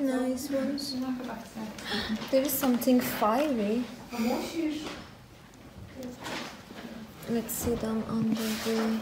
Nice ones. There is something fiery. Let's see them under the.